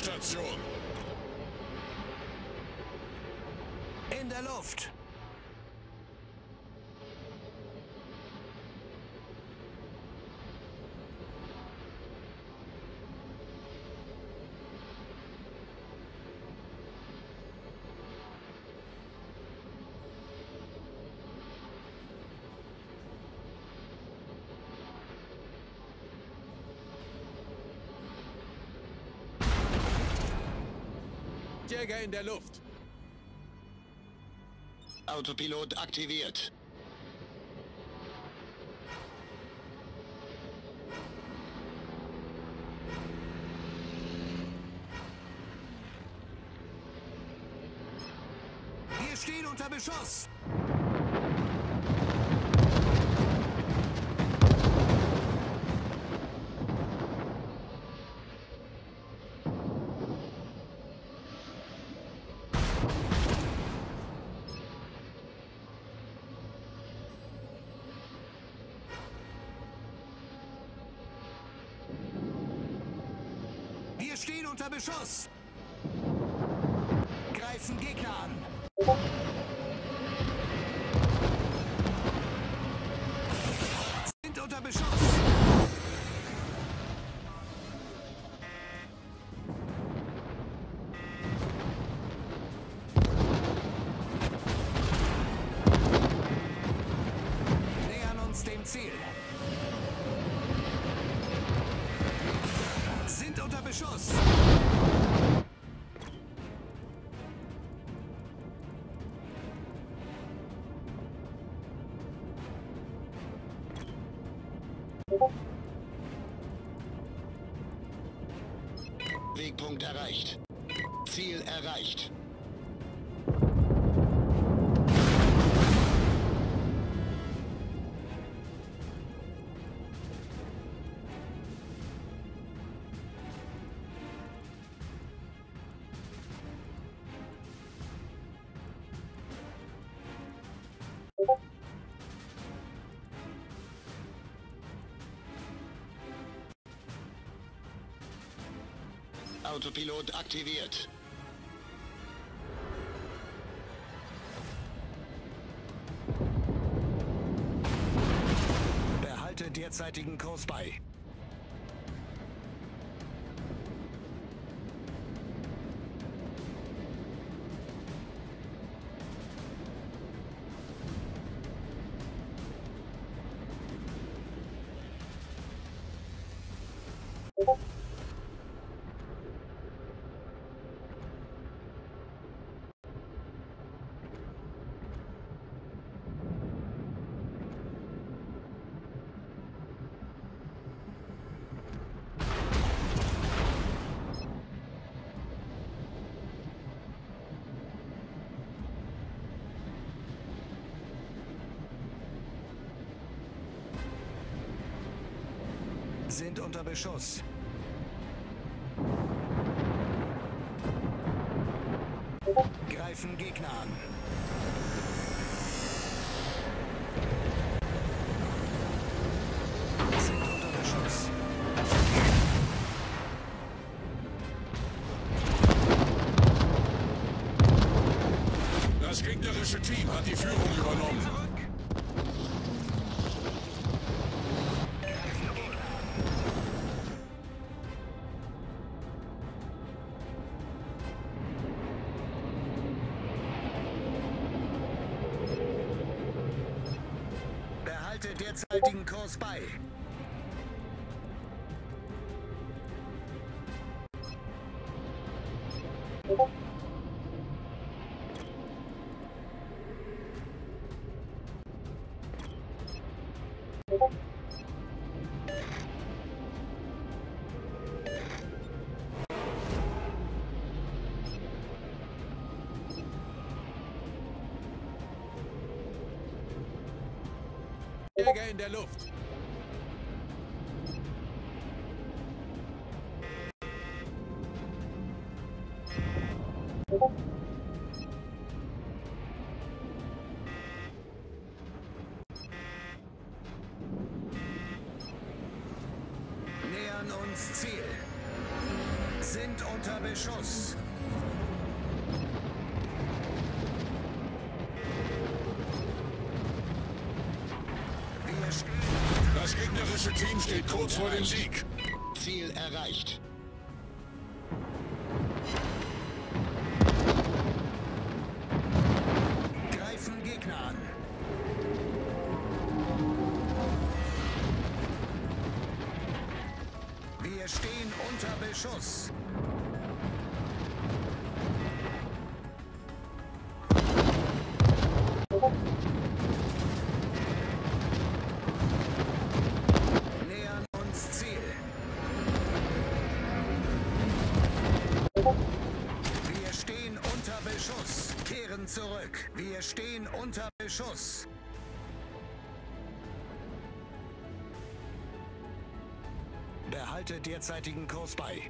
Endstation. In der Luft. Jäger in der Luft. Autopilot aktiviert. Wir stehen unter Beschuss. Stehen unter Beschuss. Greifen Gegner an. Autopilot aktiviert. Behalte derzeitigen Kurs bei. Sind unter Beschuss. Greifen Gegner an. Sind unter Beschuss. Das gegnerische Team hat die Führung übernommen. Derzeitigen Kurs bei. Jäger in der Luft. Nähern uns Ziel. Sind unter Beschuss. Gegnerische Team steht kurz vor dem Sieg. Ziel erreicht. Greifen Gegner an. Wir stehen unter Beschuss. Behalte derzeitigen Kurs bei.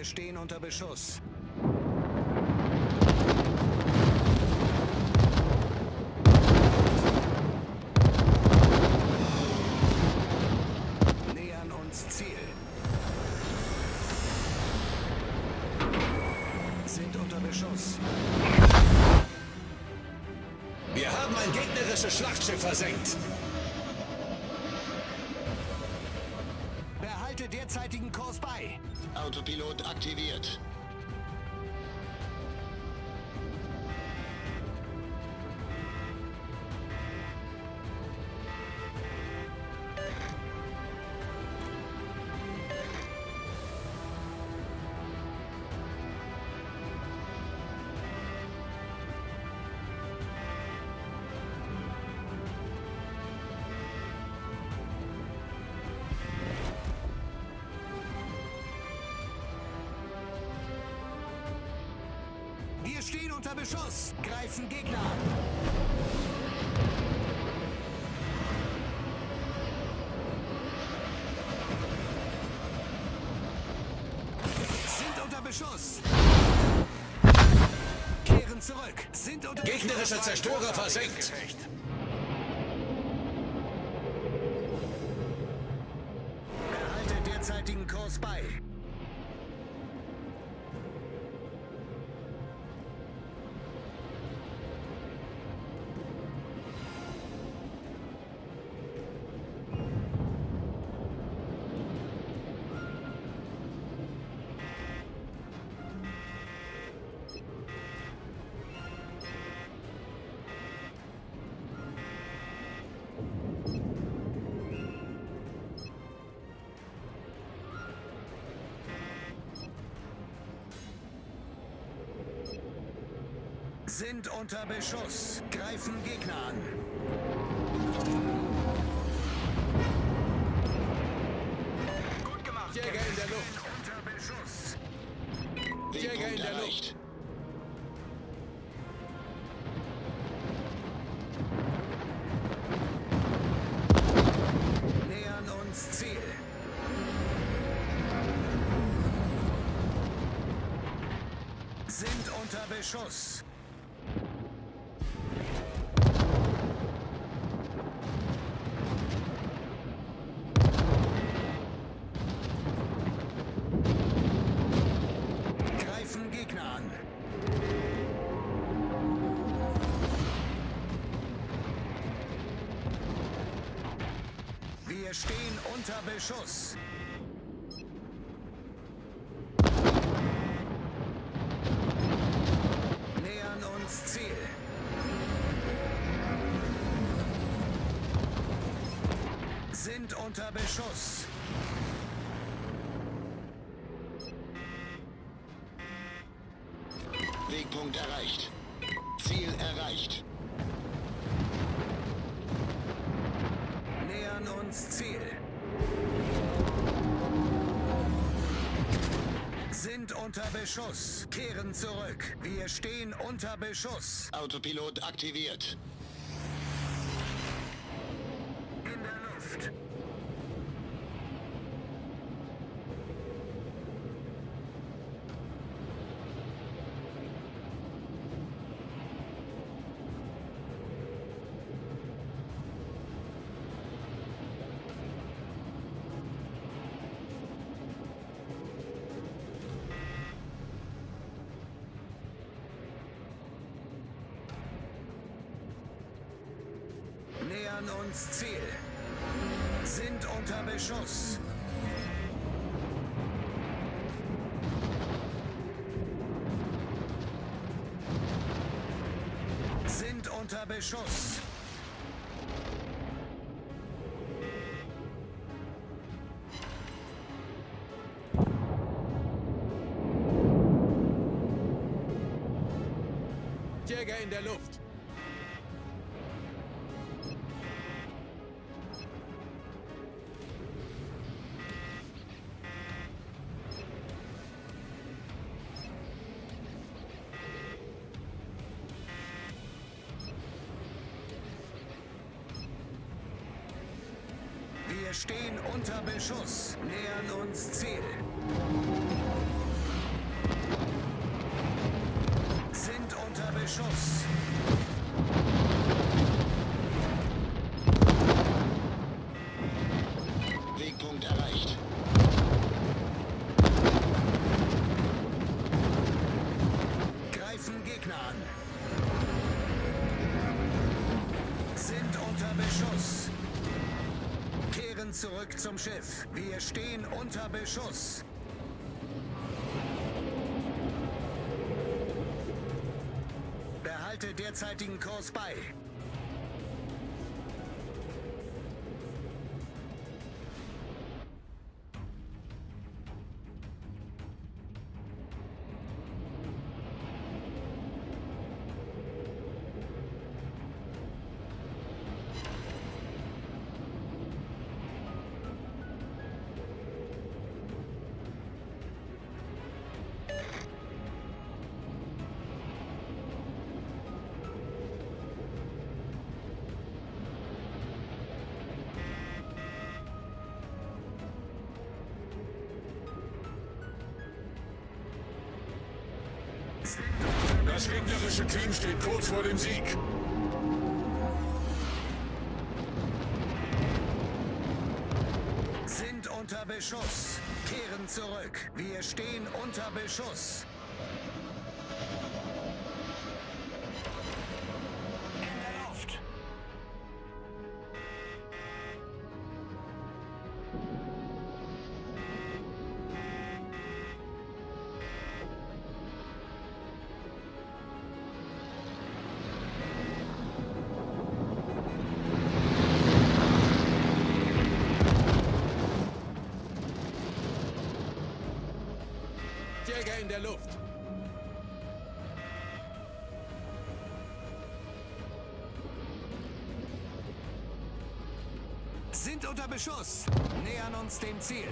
Wir stehen unter Beschuss. Nähern uns Ziel. Sind unter Beschuss. Wir haben ein gegnerisches Schlachtschiff versenkt. Aktiviert. Unter Beschuss. Greifen Gegner an. Sind unter Beschuss. Kehren zurück. Sind unter Gegnerische Zerstörer versenkt. Sind unter Beschuss. Greifen Gegner an. Gut gemacht. Jäger in der Luft. Unter Beschuss. Jäger in der erreicht. Nähern uns Ziel. Sind unter Beschuss. Wir stehen unter Beschuss. Nähern uns Ziel. Sind unter Beschuss. Wegpunkt erreicht. Nähern uns Ziel. Sind unter Beschuss. Kehren zurück. Wir stehen unter Beschuss. Autopilot aktiviert. Nähern uns Ziel. Sind unter Beschuss. Sind unter Beschuss. Jäger in der Luft. Stehen unter Beschuss. Nähern uns Ziel. Zurück zum Schiff. Wir stehen unter Beschuss. Behalte derzeitigen Kurs bei. Gegnerische Team steht kurz vor dem Sieg. Sind unter Beschuss. Kehren zurück. Wir stehen unter Beschuss. Der Luft. Sind unter Beschuss. Nähern uns dem Ziel.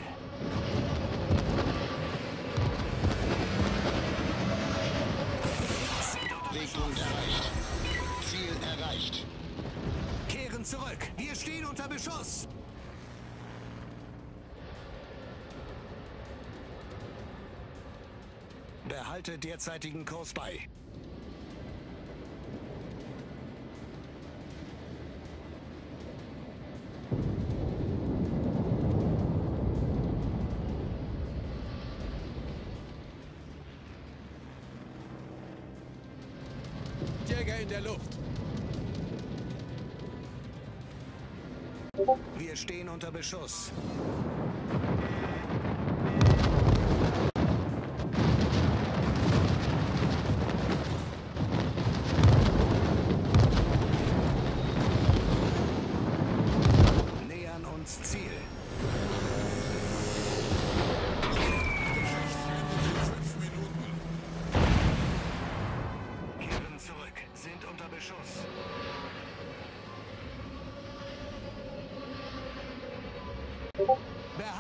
Wegpunkt erreicht. Ziel erreicht. Kehren zurück. Wir stehen unter Beschuss. Behalte derzeitigen Kurs bei. Jäger in der Luft. Wir stehen unter Beschuss.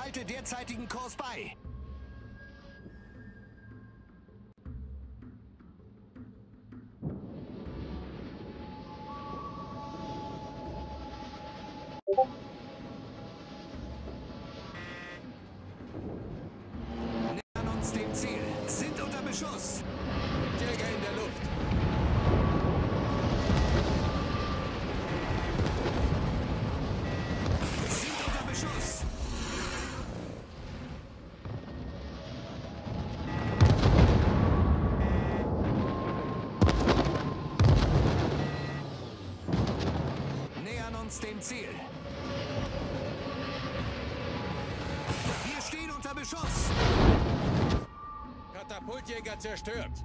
Behalte derzeitigen Kurs bei. Nähern uns dem Ziel. Sind unter Beschuss. Uns dem Ziel. Wir stehen unter Beschuss. Katapultjäger zerstört.